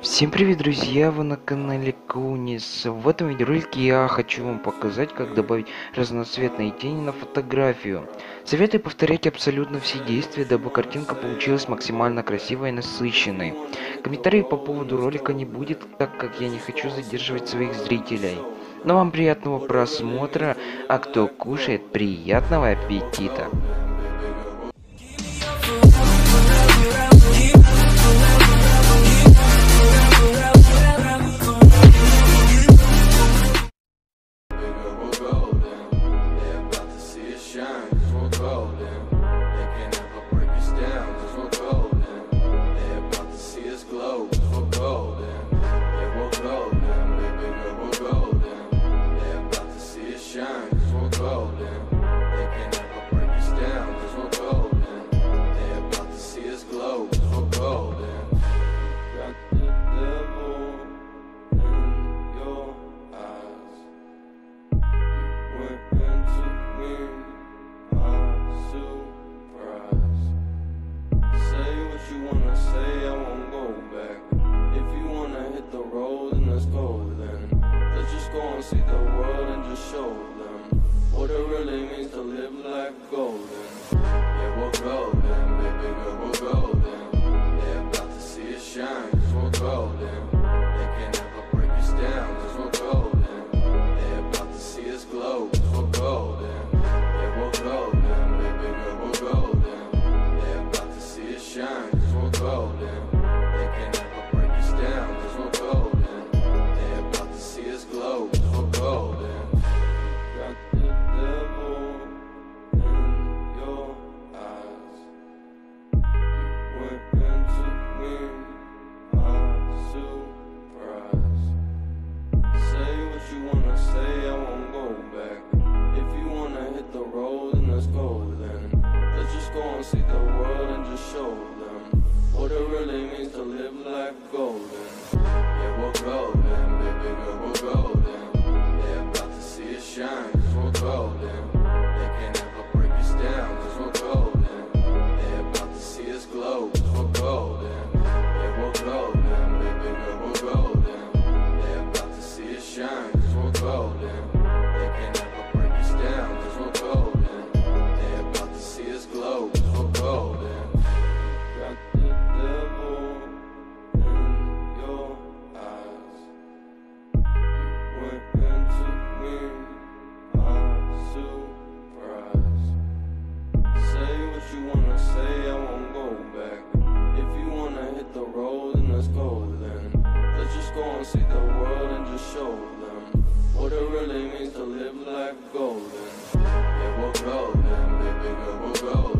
Всем привет, друзья! Вы на канале Кунис. В этом видеоролике я хочу вам показать, как добавить разноцветные тени на фотографию. Советую повторять абсолютно все действия, дабы картинка получилась максимально красивой и насыщенной. Комментариев по поводу ролика не будет, так как я не хочу задерживать своих зрителей. Но вам приятного просмотра, а кто кушает, приятного аппетита! See the world and just show them what it really means to live life golden. Let's go then. Let's just go and see the world and just show them what it really means to live life golden. Let's just go and see the world and just show them what it really means to live life golden. Yeah, we're golden, baby girl, we're golden.